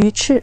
鱼翅。